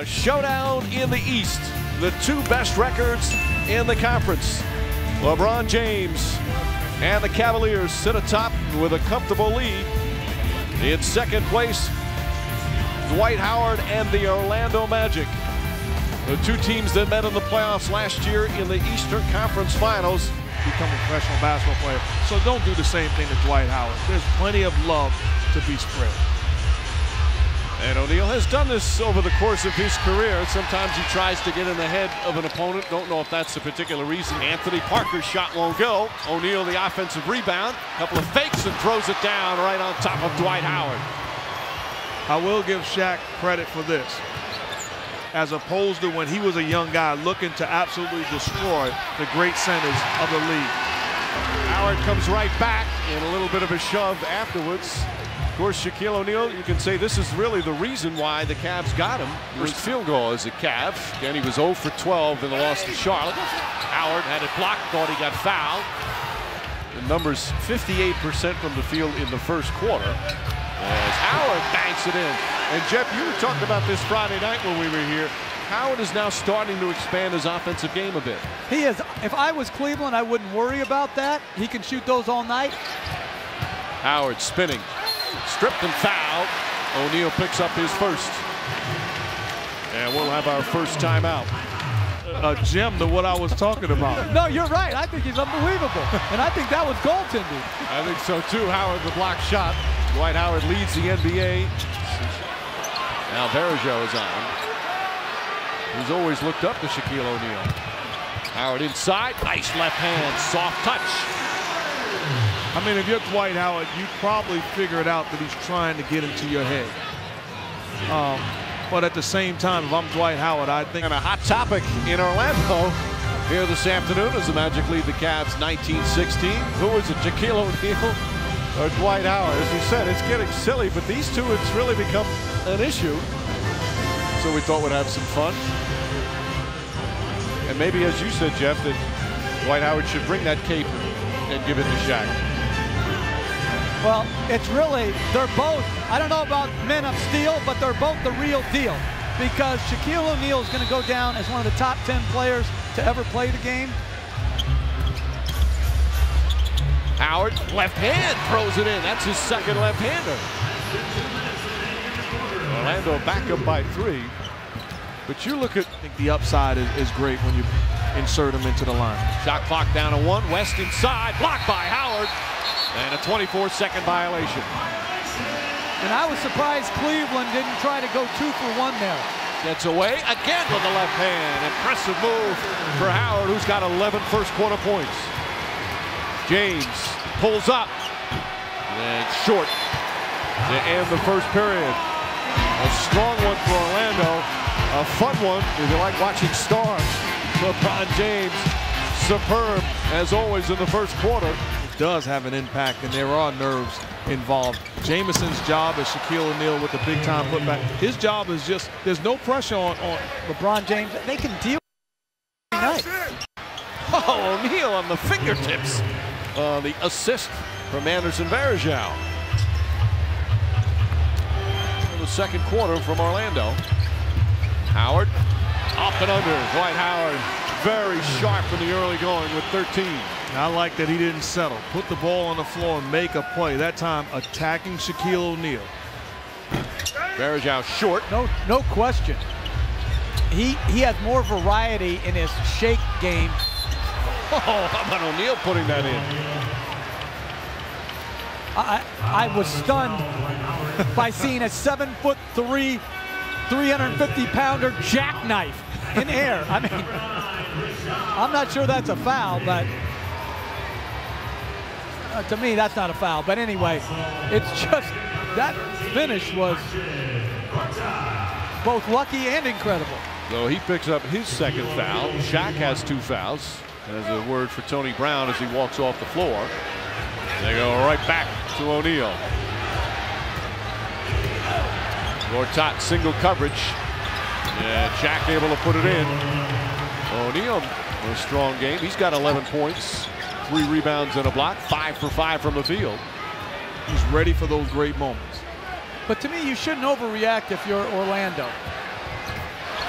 A showdown in the East. The two best records in the conference. LeBron James and the Cavaliers sit atop with a comfortable lead. In second place, Dwight Howard and the Orlando Magic. The two teams that met in the playoffs last year in the Eastern Conference Finals. Become a professional basketball player. So don't do the same thing to Dwight Howard. There's plenty of love to be spread. And O'Neal has done this over the course of his career. Sometimes he tries to get in the head of an opponent. Don't know if that's the particular reason. Anthony Parker's shot won't go. O'Neal the offensive rebound. Couple of fakes and throws it down right on top of Dwight Howard. I will give Shaq credit for this. As opposed to when he was a young guy looking to absolutely destroy the great centers of the league. Howard comes right back in a little bit of a shove afterwards. Of course, Shaquille O'Neal, you can say this is really the reason why the Cavs got him. First field goal as a Cav. Again, he was 0 for 12 in the loss to Charlotte. Howard had it blocked, thought he got fouled. The numbers 58% from the field in the first quarter. As Howard banks it in. And Jeff, you talked about this Friday night when we were here. Howard is now starting to expand his offensive game a bit. He is. If I was Cleveland, I wouldn't worry about that. He can shoot those all night. Howard spinning. Stripped and fouled. O'Neal picks up his first. And we'll have our first timeout. A uh, gem uh, to what I was talking about. No, you're right. I think he's unbelievable. and I think that was goaltending. I think so too. Howard the block shot. Dwight Howard leads the NBA. Now Varejao is on. He's always looked up to Shaquille O'Neal. Howard inside. Nice left hand. Soft touch. I mean, if you're Dwight Howard, you probably figure it out that he's trying to get into your head. Um, but at the same time, if I'm Dwight Howard, I think. And a hot topic in Orlando here this afternoon as the Magic lead the Cavs 19-16. Who is it, Shaquille O'Neal or Dwight Howard? As you said, it's getting silly, but these two, it's really become an issue. So we thought we'd have some fun. And maybe, as you said, Jeff, that Dwight Howard should bring that cape and give it to Shaq. Well, it's really, they're both, I don't know about men of steel, but they're both the real deal. Because Shaquille O'Neal is going to go down as one of the top 10 players to ever play the game. Howard, left hand, throws it in. That's his second left-hander. Orlando back up by three. But you look at I think the upside is, is great when you insert him into the line. shot clock down to one. West inside, blocked by Howard. And a 24-second violation. And I was surprised Cleveland didn't try to go two for one there. Gets away again with the left hand. Impressive move for Howard, who's got 11 first quarter points. James pulls up. And short to end the first period. A strong one for Orlando. A fun one if you like watching stars. LeBron James, superb as always in the first quarter. Does have an impact, and there are nerves involved. Jamison's job is Shaquille O'Neal with the big time putback. His job is just, there's no pressure on, on LeBron James, they can deal night. Oh, O'Neal on the fingertips. Uh, the assist from Anderson Varejao. The second quarter from Orlando. Howard up and under. Dwight Howard very sharp in the early going with 13. I like that he didn't settle. Put the ball on the floor and make a play. That time attacking Shaquille O'Neal. Varejao short. No, no question. He he has more variety in his shake game. Oh, how about O'Neal putting that in? I I was stunned by seeing a seven foot three, 350 pounder jackknife in air. I mean, I'm not sure that's a foul, but uh, to me that's not a foul. But anyway, it's just that finish was both lucky and incredible. So he picks up his second foul. Shaq has two fouls. As a word for Tony Brown as he walks off the floor. They go right back to O'Neal. Gortat single coverage. And Shaq able to put it in. O'Neal, a strong game. He's got 11 points, three rebounds and a block, five for five from the field. He's ready for those great moments. But to me, you shouldn't overreact if you're Orlando.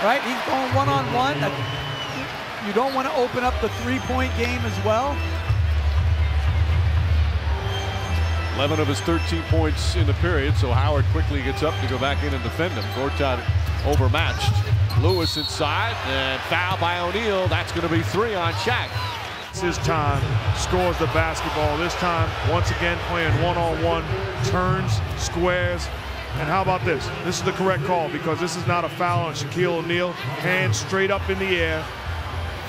right? He's going one-on-one. You don't want to open up the three-point game as well. 11 of his 13 points in the period, so Howard quickly gets up to go back in and defend him. Gortat overmatched. Lewis inside, and foul by O'Neal. That's going to be three on Shaq. It's his time, scores the basketball. This time, once again, playing one-on-one, turns, squares. And how about this? This is the correct call because this is not a foul on Shaquille O'Neal. Hands straight up in the air.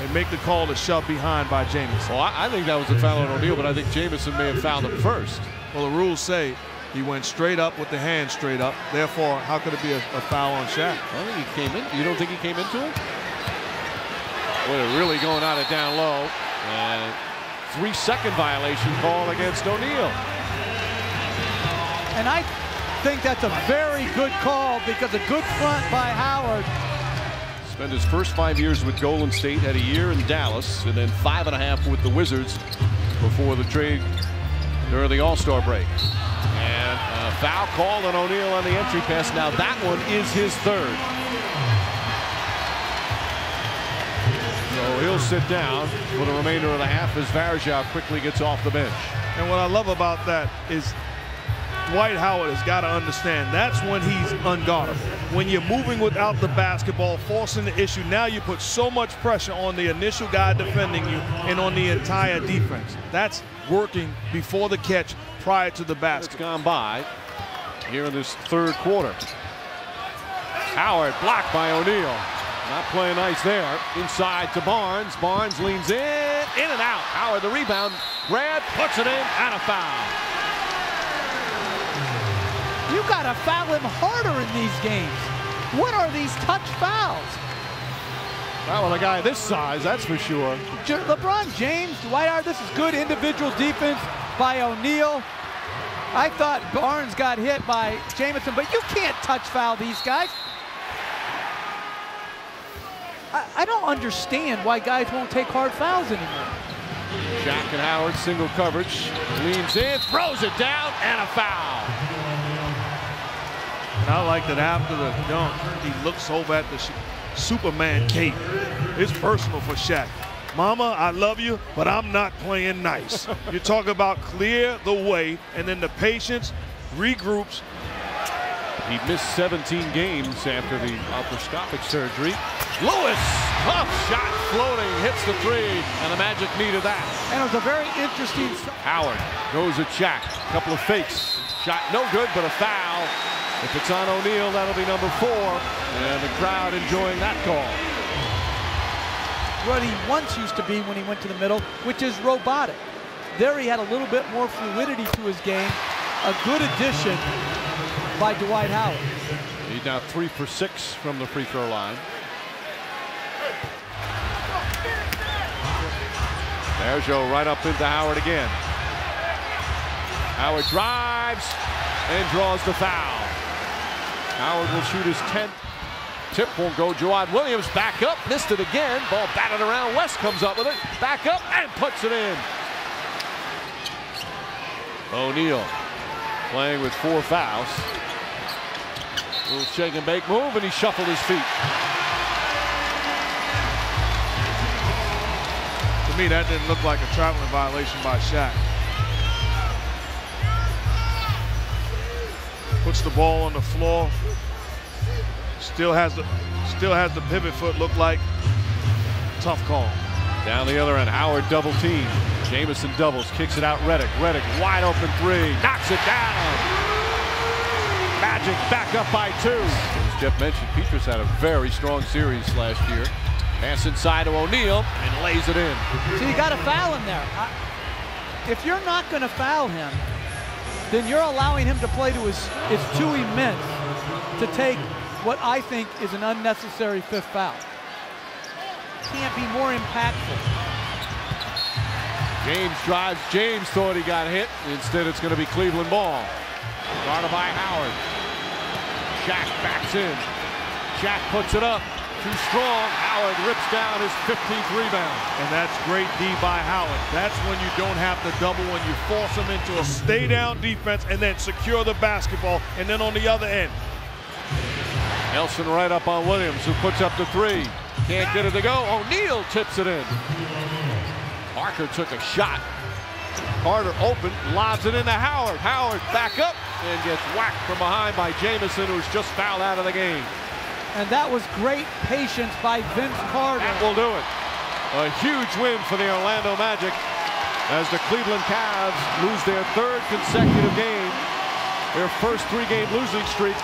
And make the call to shove behind by Jamison. Well, I, I think that was a foul on O'Neal, but I think Jamison may have fouled him first. Well, the rules say he went straight up with the hand straight up. Therefore, how could it be a, a foul on Shaq? I think he came in. You don't think he came into it? Boy, they're really going at it down low. And three second violation call against O'Neal. And I think that's a very good call because a good front by Howard. Spent his first five years with Golden State, had a year in Dallas, and then five and a half with the Wizards before the trade during the All-Star break. And a foul call on O'Neal on the entry pass. Now that one is his third. So he'll sit down for the remainder of the half as Varejao quickly gets off the bench. And what I love about that is Dwight Howard has got to understand that's when he's unguardable. When you're moving without the basketball, forcing the issue, now you put so much pressure on the initial guy defending you and on the entire defense. That's working before the catch, prior to the basket. It's gone by here in this third quarter. Howard blocked by O'Neal. Not playing nice there. Inside to Barnes. Barnes leans in, in and out. Howard the rebound. Grab, puts it in, and a foul. You got to foul him harder in these games. What are these touch fouls? Well, with a guy this size, that's for sure. LeBron James, Dwight Howard, this is good individual defense by O'Neal. I thought Barnes got hit by Jamison, but you can't touch foul these guys. I, I don't understand why guys won't take hard fouls anymore. Shaq and Howard single coverage. Leans in, throws it down, and a foul. And I like that after the dunk, he looks over at the Superman cape. It's personal for Shaq. Mama, I love you, but I'm not playing nice. you talk about clear the way, and then the patience regroups. He missed 17 games after the arthroscopic surgery. Lewis, tough shot, floating, hits the three, and the Magic needed that. And it was a very interesting. Howard goes at Shaq, couple of fakes, shot no good, but a foul. If it's on O'Neal, that'll be number four, and the crowd enjoying that call. What he once used to be when he went to the middle, which is robotic. There he had a little bit more fluidity to his game. A good addition by Dwight Howard. He's now three for six from the free throw line. Joe right up into Howard again. Howard drives and draws the foul. Howard will shoot his 10th. Tip won't go. Jawad Williams back up, missed it again. Ball batted around. West comes up with it. Back up and puts it in. O'Neal playing with four fouls. Little shake and bake move, and he shuffled his feet. To me, that didn't look like a traveling violation by Shaq. Puts the ball on the floor. Still has the still has the pivot foot look like tough call. Down the other end, Howard double team. Jamison doubles, kicks it out Redick. Redick wide open three, knocks it down. Magic back up by two. As Jeff mentioned, Pietrus had a very strong series last year. Pass inside to O'Neal and lays it in. So you got to foul him there. If you're not going to foul him, then you're allowing him to play to his, it's too immense to take what I think is an unnecessary fifth foul. Can't be more impactful. James drives. James thought he got hit. Instead, it's going to be Cleveland ball. Guarded by Howard. Shaq backs in. Shaq puts it up. Too strong. Howard rips down his 15th rebound. And that's great D by Howard. That's when you don't have to double, when you force him into a stay down defense and then secure the basketball. And then on the other end, Nelson right up on Williams, who puts up the three. Can't get it to go. O'Neal tips it in. Parker took a shot. Carter open, lobs it into Howard. Howard back up and gets whacked from behind by Jamison, who's just fouled out of the game. And that was great patience by Vince Carter. That will do it. A huge win for the Orlando Magic as the Cleveland Cavs lose their third consecutive game, their first three-game losing streak